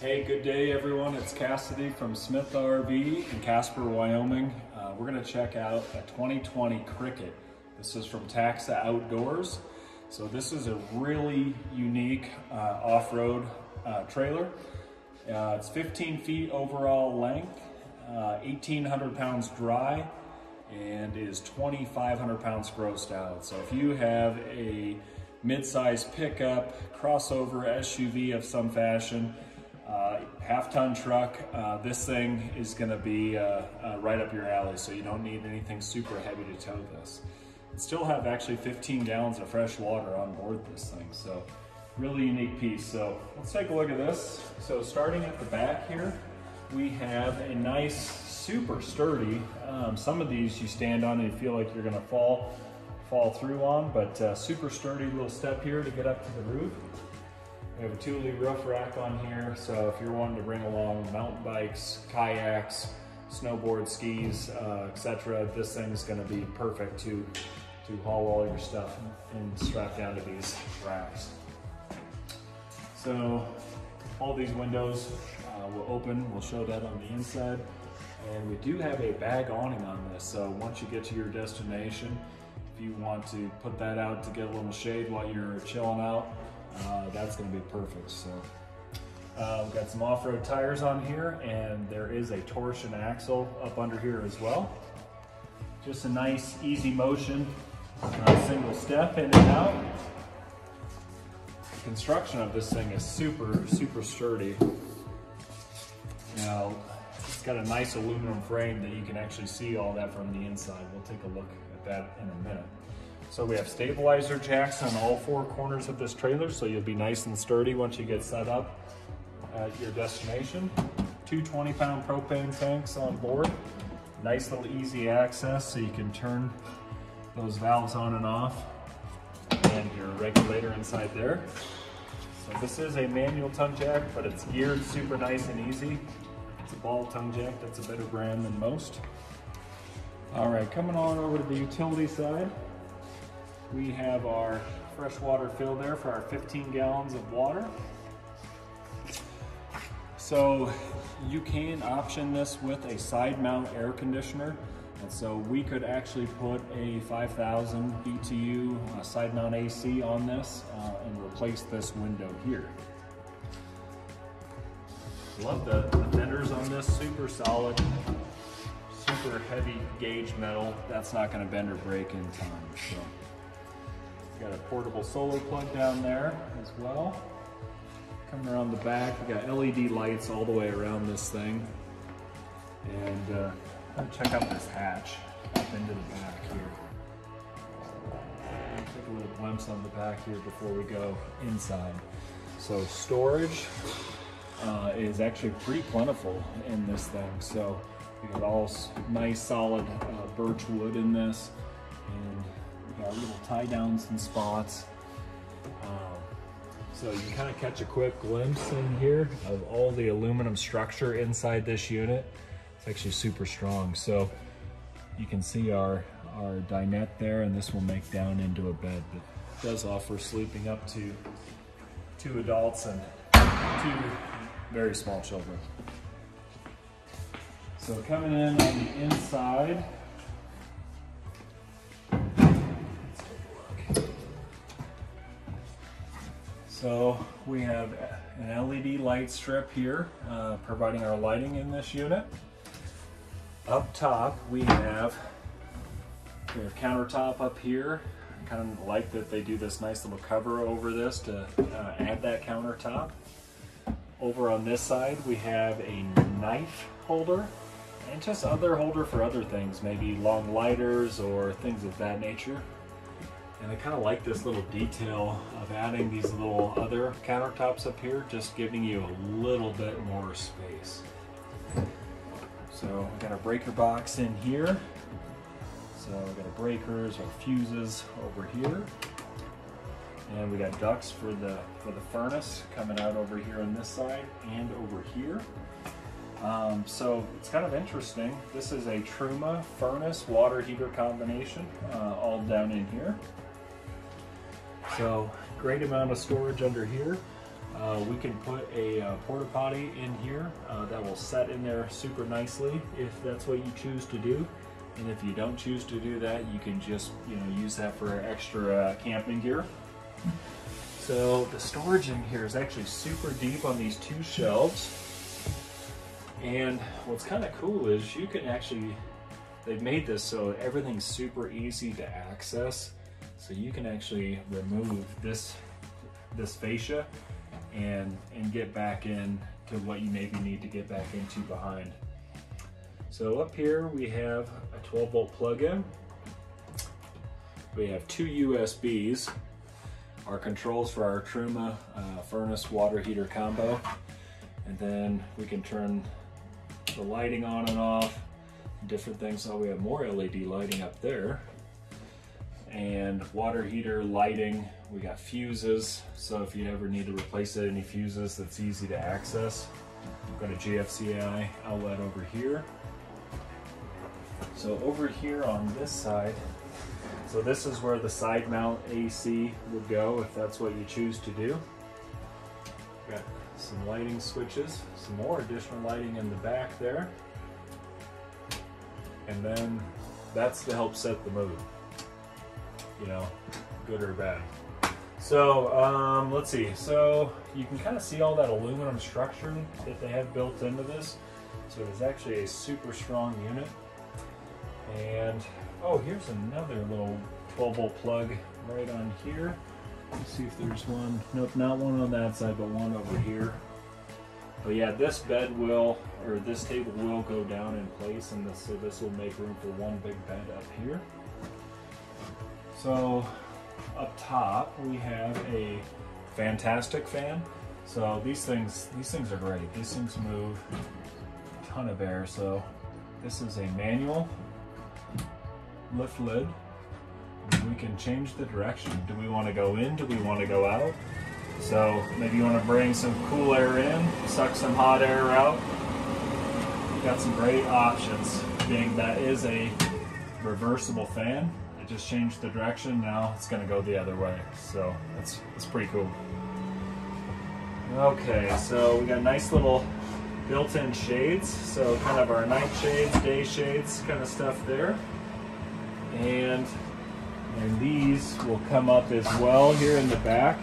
Hey, good day everyone. It's Cassidy from Smith RV in Casper, Wyoming. Uh, we're gonna check out a 2020 Cricket. This is from Taxa Outdoors. So this is a really unique uh, off-road uh, trailer. Uh, it's 15 feet overall length, 1,800 uh, pounds dry, and is 2,500 pounds grossed out. So if you have a mid-size pickup, crossover SUV of some fashion, uh, half-ton truck, uh, this thing is gonna be uh, uh, right up your alley, so you don't need anything super heavy to tow this. And still have actually 15 gallons of fresh water on board this thing, so really unique piece. So let's take a look at this. So starting at the back here, we have a nice, super sturdy, um, some of these you stand on and you feel like you're gonna fall, fall through on, but uh, super sturdy little step here to get up to the roof. We have a Thule roof rack on here, so if you're wanting to bring along mountain bikes, kayaks, snowboard, skis, uh, etc., this thing's gonna be perfect to, to haul all your stuff and strap down to these racks. So all these windows uh, will open, we'll show that on the inside. And we do have a bag awning on this, so once you get to your destination, if you want to put that out to get a little shade while you're chilling out, uh, that's gonna be perfect. So uh, we've got some off-road tires on here and there is a torsion axle up under here as well. Just a nice easy motion, uh, single step in and out. The construction of this thing is super, super sturdy. Now, it's got a nice aluminum frame that you can actually see all that from the inside. We'll take a look at that in a minute. So we have stabilizer jacks on all four corners of this trailer, so you'll be nice and sturdy once you get set up at your destination. Two 20 pound propane tanks on board. Nice little easy access so you can turn those valves on and off and your regulator inside there. So this is a manual tongue jack, but it's geared super nice and easy. It's a ball tongue jack, that's a better brand than most. All right, coming on over to the utility side. We have our fresh water fill there for our 15 gallons of water. So you can option this with a side mount air conditioner. And so we could actually put a 5,000 BTU uh, side mount AC on this uh, and replace this window here. Love the, the fenders on this, super solid, super heavy gauge metal. That's not gonna bend or break in time. So. Got a portable solar plug down there as well. Coming around the back, we got LED lights all the way around this thing. And uh, check out this hatch up into the back here. Take a little glimpse on the back here before we go inside. So storage uh, is actually pretty plentiful in this thing. So we got all nice solid uh, birch wood in this and got little tie downs and spots. Um, so you kind of catch a quick glimpse in here of all the aluminum structure inside this unit. It's actually super strong. So you can see our, our dinette there and this will make down into a bed. But it does offer sleeping up to two adults and two very small children. So coming in on the inside, So we have an LED light strip here, uh, providing our lighting in this unit. Up top, we have the countertop up here. I kind of like that they do this nice little cover over this to uh, add that countertop. Over on this side, we have a knife holder and just other holder for other things, maybe long lighters or things of that nature. And I kind of like this little detail of adding these little other countertops up here, just giving you a little bit more space. So I got a breaker box in here. So I got a breakers or fuses over here. And we got ducts for the for the furnace coming out over here on this side and over here. Um, so it's kind of interesting. This is a Truma furnace water heater combination uh, all down in here. So great amount of storage under here. Uh, we can put a uh, porta potty in here uh, that will set in there super nicely if that's what you choose to do. And if you don't choose to do that, you can just you know use that for extra uh, camping gear. So the storage in here is actually super deep on these two shelves. And what's kind of cool is you can actually, they've made this so everything's super easy to access. So you can actually remove this, this fascia and, and get back in to what you maybe need to get back into behind. So up here we have a 12 volt plug-in. We have two USBs, our controls for our Truma uh, furnace water heater combo. And then we can turn the lighting on and off, different things. So we have more LED lighting up there. And water heater lighting, we got fuses. So if you ever need to replace it any fuses, that's easy to access. We've got a GFCI outlet over here. So over here on this side, so this is where the side mount AC would go if that's what you choose to do. Got some lighting switches, some more additional lighting in the back there. And then that's to help set the mood, you know, good or bad. So um, let's see, so you can kind of see all that aluminum structure that they have built into this. So it's actually a super strong unit. And, oh, here's another little 12 volt plug right on here. Let's see if there's one. Nope, not one on that side, but one over here. But yeah, this bed will, or this table will go down in place, and this, so this will make room for one big bed up here. So up top, we have a fantastic fan. So these things, these things are great. These things move a ton of air. So this is a manual lift lid we can change the direction. Do we want to go in? Do we want to go out? So maybe you want to bring some cool air in, suck some hot air out. You've got some great options, being that is a reversible fan. Just changed the direction, now it's going to go the other way. So it's, it's pretty cool. Okay, so we got nice little built-in shades. So kind of our night shades, day shades kind of stuff there. And and these will come up as well here in the back.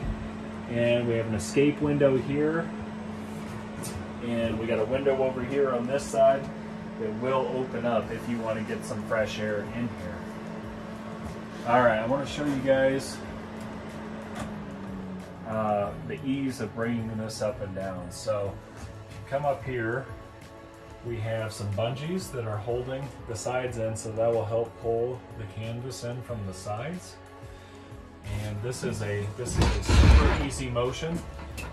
And we have an escape window here. And we got a window over here on this side that will open up if you want to get some fresh air in here. All right, I want to show you guys uh, the ease of bringing this up and down. So come up here, we have some bungees that are holding the sides in, so that will help pull the canvas in from the sides. And this is a this is a super easy motion.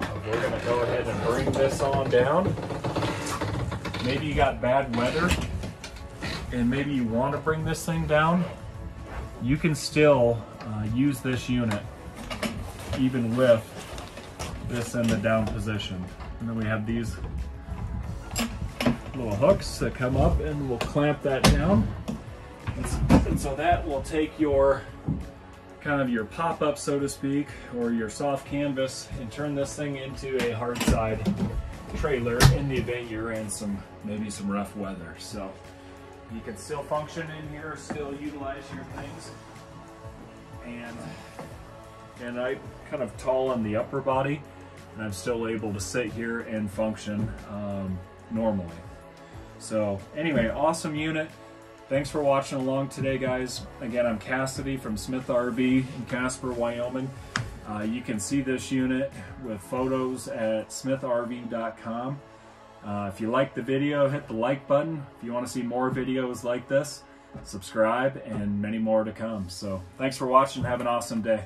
We're gonna go ahead and bring this on down. Maybe you got bad weather and maybe you want to bring this thing down. You can still uh, use this unit even with this in the down position. And then we have these little hooks that come up and we'll clamp that down. And so that will take your kind of your pop-up, so to speak, or your soft canvas and turn this thing into a hard side trailer in the event you're in some, maybe some rough weather. So you can still function in here, still utilize your things. And, and I kind of tall on the upper body and I'm still able to sit here and function um, normally. So anyway, awesome unit. Thanks for watching along today, guys. Again, I'm Cassidy from Smith RV in Casper, Wyoming. Uh, you can see this unit with photos at smithrv.com. Uh, if you like the video, hit the like button. If you want to see more videos like this, subscribe and many more to come. So thanks for watching. Have an awesome day.